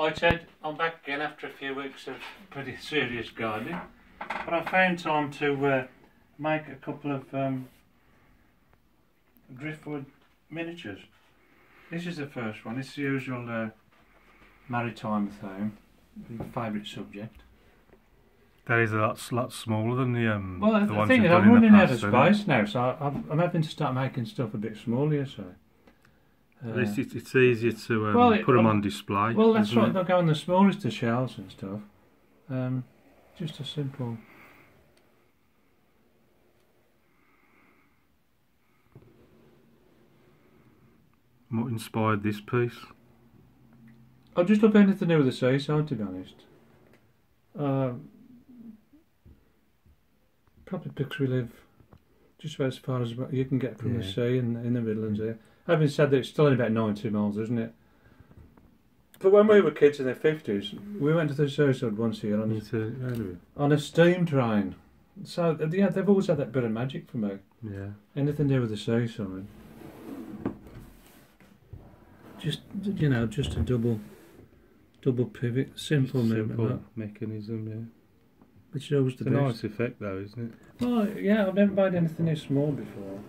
Hi Ted, I'm back again after a few weeks of pretty serious gardening. But I found time to uh, make a couple of um, driftwood miniatures. This is the first one, it's the usual uh, maritime theme, the favourite subject. That is a lot, lot smaller than the um. Well, the, the thing is, I'm running out of space now, so I'm, I'm having to start making stuff a bit smaller, so. At least it's, it's easier to um, Well, it- put them on display. Well, that's right. it? They'll go on the smallest of shelves and stuff. Um, just a simple. What inspired this piece? I'll just look anything to do with the seaside, to be honest. Um, probably because we live just about as far as you can get from the sea in, in the Midlands here. Having said that, it's still only about 90 miles, isn't it? But when we were kids in the 50s, we went to the seaside once a year on, Me too, anyway. on a steam train. So, uh, yeah, they've always had that bit of magic for me. Yeah. Anything to do with the seaside. Just you know, just a double, double pivot, simple movement, Simple that, mechanism, yeah. which is always It's the a best. nice effect though, isn't it? Well, yeah, I've never made anything this small before.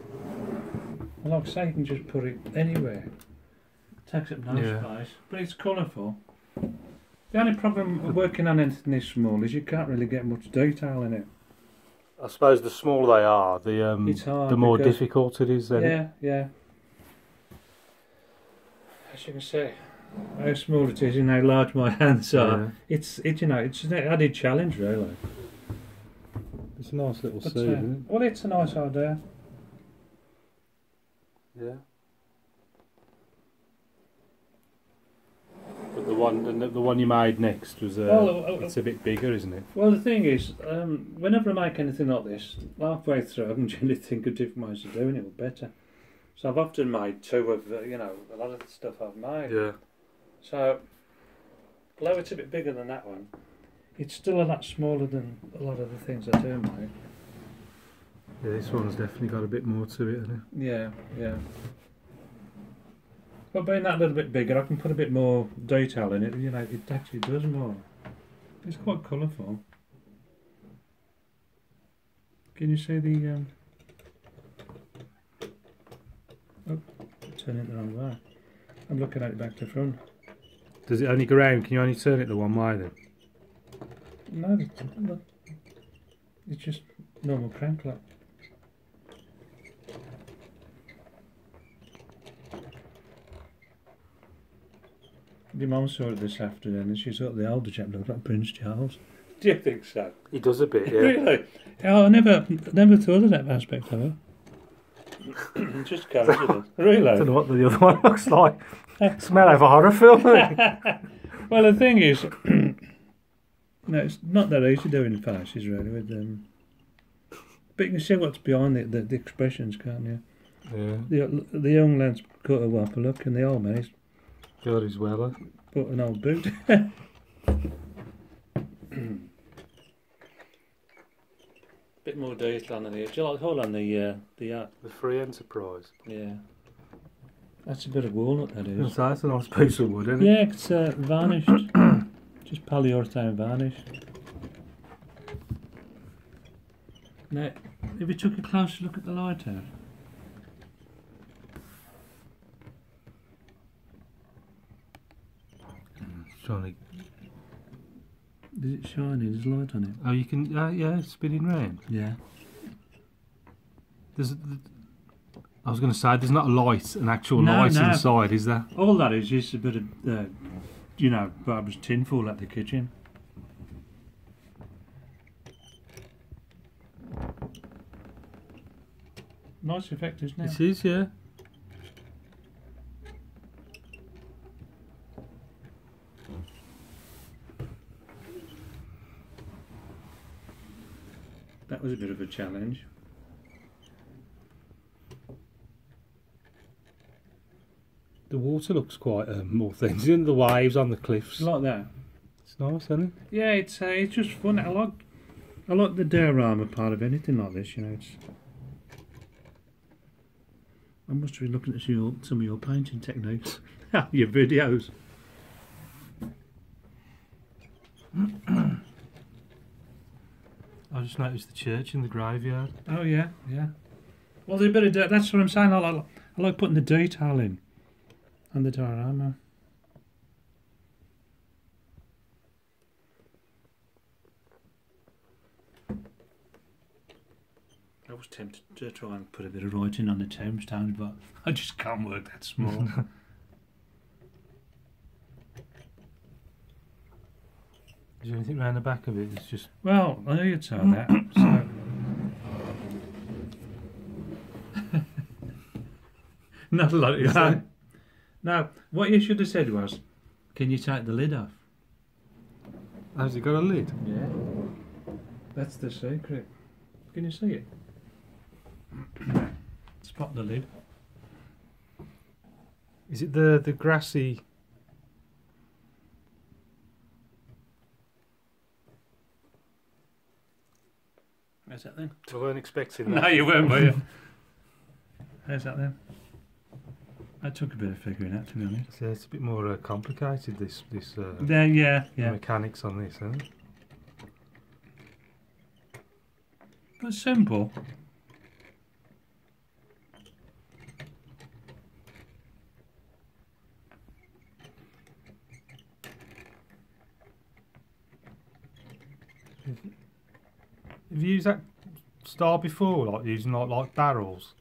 And like I say, you can just put it anywhere. It takes up no Yeah. space, but it's colourful. The only problem with working on anything this small is you can't really get much detail in it. I suppose the smaller they are, the um, the more because- difficult it is then. Yeah, yeah. As you can see, how small it is and how large my hands are. Yeah. It's it you know it's an added challenge really. It's a nice little But, seed, uh, isn't well, it's a nice idea. It? Yeah. But the one, the, the one you made next was uh, Well, uh, it's a bit bigger, isn't it? Well, the thing is, um, whenever I make anything like this, halfway through, I can generally think of different ways of doing it or better. So I've often made two of uh, you know a lot of the stuff I've made. Yeah. So, although it's a bit bigger than that one, it's still a lot smaller than a lot of the things I do make. Yeah, this one's definitely got a bit more to it, hasn't Yeah, yeah. But being that little bit bigger, I can put a bit more detail in it. You know, it actually does more. It's quite colourful. Can you see the? Um... Oh, turn it the wrong way. I'm looking at it back to front. Does it only go round? Can you only turn it the one way then? No, it's- it's just normal crank lock. Your mum saw it this afternoon and she thought the older chap looked like Prince Charles. Do you think so? He does a bit, yeah. Really? Oh, I never, never thought of that aspect of it. just coincidence. I don't know what the other one looks like. Smell of a horror film. Well, the thing is, no, it's not that easy doing faces really with them. But you can see what's behind it, the, the expressions, can't you? yeah. The the young lad's got a whopper look, and the old man he's God is well. eh? put an old boot. Bit more detail on the edge. Do you like hold on the uh, the uh, The free enterprise. yeah. That's a bit of walnut that is. So that's a nice piece of wood, isn't it? Yeah, it's uh, varnished. Just polyurethane varnished. Now, if we took a closer look at the lighthouse. To- Is it shiny? There's light on it. Oh, you can. Uh, yeah, it's spinning round. Yeah. There's. I was going to say, there's not a light, an actual No, light no. inside, is there? All that is is a bit of, uh, you know, Barbara's tinfoil at the kitchen. Nice effect, isn't it? It is, yeah. Was a bit of a challenge. The water looks quite um, more things in the waves on the cliffs. Like that. It's nice, isn't it? Yeah, it's uh, it's just fun. I like I like the diorama part of anything like this. You know, it's. I must be looking at your, some of your painting techniques, your videos. I just noticed the church in the graveyard. Oh yeah, yeah. Well, they better do. That's what I'm saying. I like, I like putting the detail in on the diorama. I was tempted to try and put a bit of writing on the tombstones, but I just can't work that small. Is there anything around the back of it? It's just well, I know you'd say that. So. Not a lot, is No. there? Now, what you should have said was, can you take the lid off? has it got a lid? Yeah. That's the secret. Can you see it? Spot the lid. Is it the the grassy? How's that then? I weren't expecting No, you weren't, were you? How's that then? That took a bit of figuring out, to be honest. Yeah, it's a bit more uh, complicated. This this uh, There, yeah, yeah. mechanics on this, isn't it? But simple. Have you used that style before, like using like like barrels?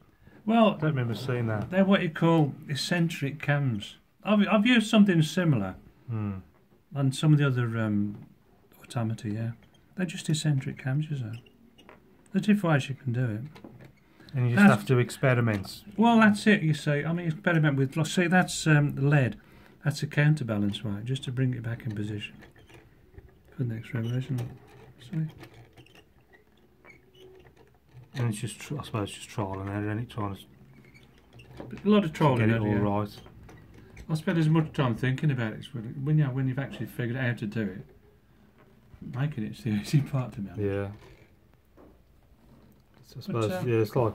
Well, I don't remember seeing that. they're what you call eccentric cams. I've, I've used something similar Hmm. on some of the other um, automata, yeah. They're just eccentric cams, you know. There's different ways you can do it. And you just That's- have to experiment. Well, that's it, you see. I mean, experiment with, like, see, that's um, lead. That's a counterbalance weight, just to bring it back in position for the next revolution. See? And it's just, I suppose, just trial and error, and it trying to A lot of trolling, get it have all you? right. I spend as much time thinking about it when, when, you, when you've actually figured out how to do it. Making it's the easy part to me. Yeah. So I suppose, uh, yeah, it's like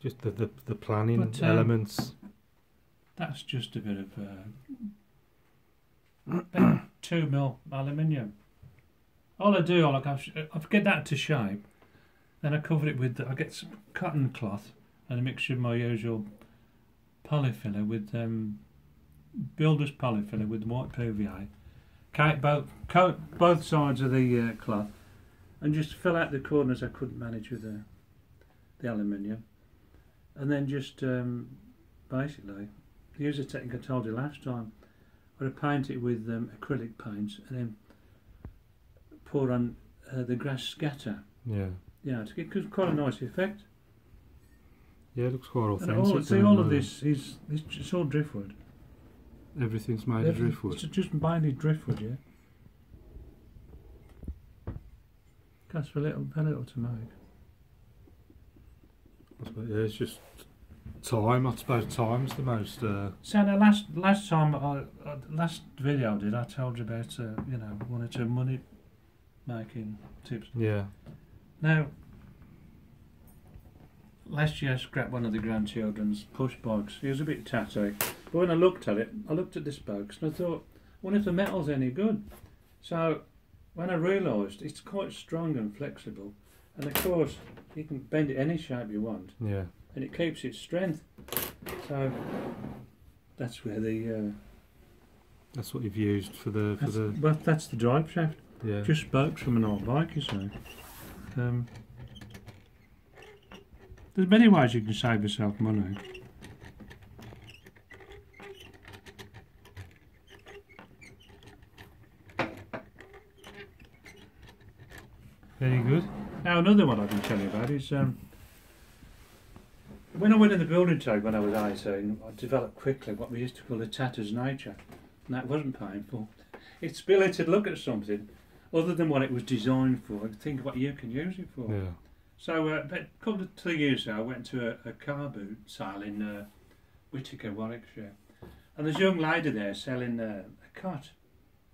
just the the, the planning But, um, elements. That's just a bit of uh, two mil aluminium. All I do, I like I, I get that to shape, then I cover it with I get some cotton cloth and a mixture of my usual polyfiller with um, builder's polyfiller with white PVA. Coat both coat both sides of the uh, cloth, and just fill out the corners I couldn't manage with the the aluminium, and then just um, basically use the technique I told you last time. I would paint it with um, acrylic paints and then pour on uh, the grass scatter. Yeah. Yeah, to get quite a nice effect. Yeah, it looks quite And authentic. all, see, all of this is it's, it's all driftwood. Everything's made of driftwood. It's just mainly driftwood, yeah. Costs a little, a little to make. Suppose, yeah, it's just time. I suppose time's the most. Uh, So now last last time I uh, last video I did I told you about uh, you know one or two money making tips. yeah. Now last year I scrapped one of the grandchildren's push. He was a bit tatty, but when I looked at it, I looked at the spokes and I thought, I wonder if the metal's any good. So when I realised it's quite strong and flexible, and of course you can bend it any shape you want, Yeah. and it keeps its strength. So that's where the uh, That's what you've used for the for That's, the well, that's the drive shaft. yeah. Just spokes from an old bike, you see. Um, there's many ways you can save yourself money. Very good. Now, another one I can tell you about is um, when I went in the building trade when I was 18, I developed quickly what we used to call a tatter's nature. And that wasn't painful. It's ability to look at something other than what it was designed for and think what you can use it for. Yeah. So, uh, about a couple of two years ago, I went to a, a car boot sale in uh, Whitacre, Warwickshire. And there's a young lady there selling uh, a cot,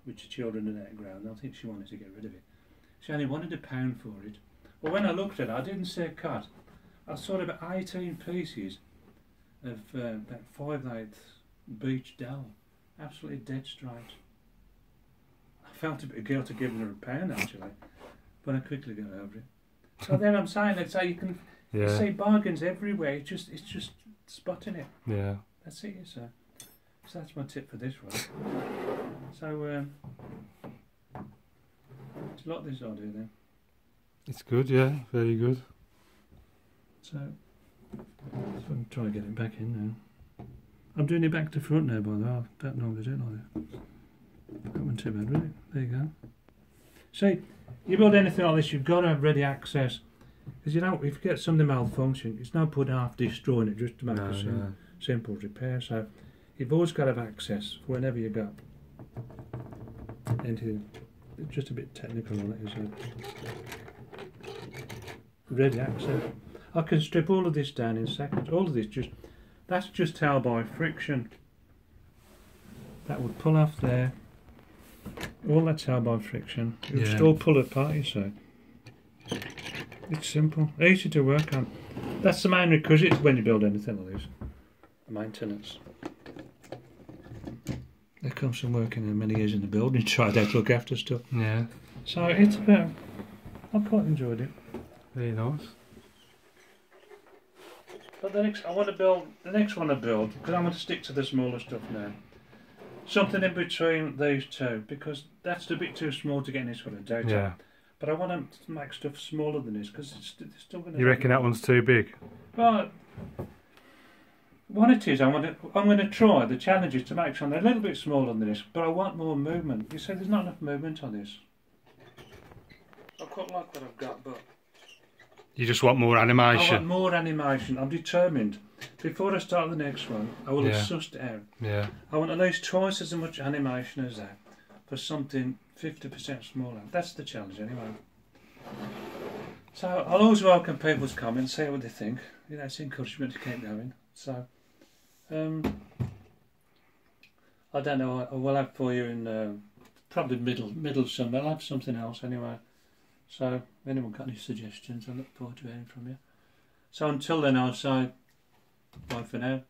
which the children had outgrown. I think she wanted to get rid of it. She only wanted a pound for it. But when I looked at it, I didn't see a cut. I saw about 18 pieces of uh, about 5 eighths beech dowel. Absolutely dead straight. I felt a bit guilty giving her a pound actually. but I quickly got over it. So then I'm saying that so you can you Yeah. see bargains everywhere. It's just it's just spotting it. Yeah. That's it, so. So that's my tip for this one. So um, you like this idea then? It's good. Yeah. Very good. So, so I can try and get it back in now. I'm doing it back to front now, by the way. I don't normally do it like that. That wasn't too bad, really. There you go. See, you build anything like this, you've got to have ready access. Because you know, if you get something malfunction, it's no point half destroying it just to make No, a sim- no. simple repair. So, you've always got to have access whenever you go. Anything, just a bit technical on it, isn't it? Ready access. I can strip all of this down in seconds. All of this just that's just tell by friction. That would pull off there. All that's held by friction. It would Yeah. still pull apart, you see. It's simple, easy to work on. That's the main requisite when you build anything like this. Maintenance. There comes from working in many years in the building, tried out to look after stuff. Yeah. So it's about I quite enjoyed it. Very nice. But the next, I want to build the next one I build because I want to stick to the smaller stuff now. Something in between those two because that's a bit too small to get any sort of data. Yeah. But I want to make stuff smaller than this because it's, it's still going to. You reckon that one's too big? Well, what it is, I want to, I'm going to try. The challenge is to make something a little bit smaller than this, but I want more movement. You see, there's not enough movement on this. I quite like what I've got, but You just want more I want animation. more animation. I'm determined. Before I start the next one, I will Yeah. have sussed it out. Yeah. I want at least twice as much animation as that for something 50% smaller. That's the challenge, anyway. So I'll always welcome people's comments, see what they think. You know, it's encouragement to keep going. So, um, I don't know. I will have for you in uh, probably middle middle summer. I'll have something else anyway. So, if anyone got any suggestions, I look forward to hearing from you. So until then, I'll say bye for now.